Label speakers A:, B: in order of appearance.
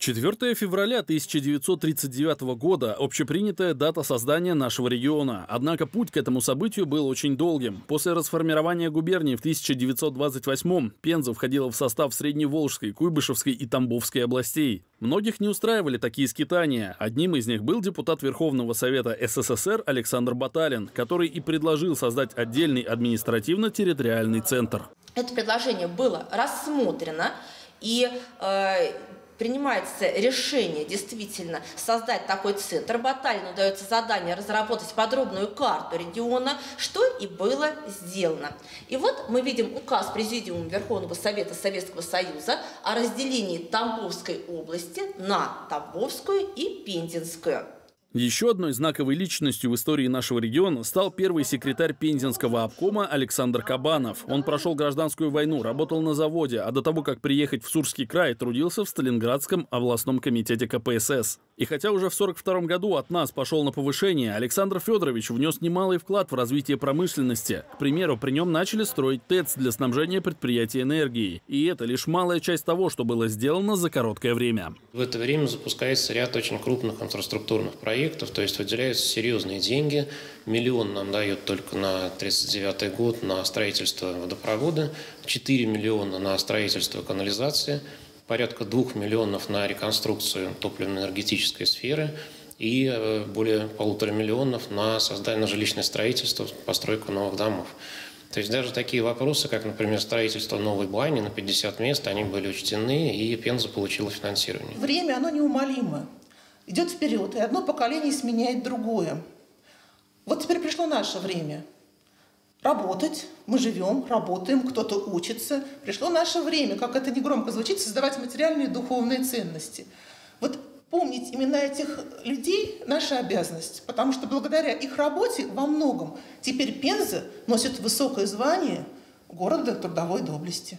A: 4 февраля 1939 года – общепринятая дата создания нашего региона. Однако путь к этому событию был очень долгим. После расформирования губернии в 1928-м Пенза входила в состав Средневолжской, Куйбышевской и Тамбовской областей. Многих не устраивали такие скитания. Одним из них был депутат Верховного Совета СССР Александр Баталин, который и предложил создать отдельный административно-территориальный центр.
B: Это предложение было рассмотрено, и э, принимается решение действительно создать такой центр, Баталину дается задание разработать подробную карту региона, что и было сделано. И вот мы видим указ Президиума Верховного Совета Советского Союза о разделении Тамбовской области на Тамбовскую и Пензенскую.
A: Еще одной знаковой личностью в истории нашего региона стал первый секретарь Пензенского обкома Александр Кабанов. Он прошел гражданскую войну, работал на заводе, а до того, как приехать в Сурский край, трудился в Сталинградском областном комитете КПСС. И хотя уже в 1942 году от нас пошел на повышение, Александр Федорович внес немалый вклад в развитие промышленности. К примеру, при нем начали строить ТЭЦ для снабжения предприятий энергией. И это лишь малая часть того, что было сделано за короткое время.
C: В это время запускается ряд очень крупных инфраструктурных проектов, то есть выделяются серьезные деньги. Миллион нам дают только на 1939 год на строительство водопровода, 4 миллиона на строительство канализации, порядка 2 миллионов на реконструкцию топливно-энергетической сферы и э, более полутора миллионов на создание на жилищное строительство, постройку новых домов. То есть даже такие вопросы, как, например, строительство новой бани на 50 мест, они были учтены, и Пенза получила финансирование.
D: Время, оно неумолимо идет вперед, и одно поколение сменяет другое. Вот теперь пришло наше время. Работать, мы живем, работаем, кто-то учится. Пришло наше время, как это негромко звучит, создавать материальные и духовные ценности. Вот помнить имена этих людей – наша обязанность, потому что благодаря их работе во многом теперь Пенза носит высокое звание города трудовой доблести.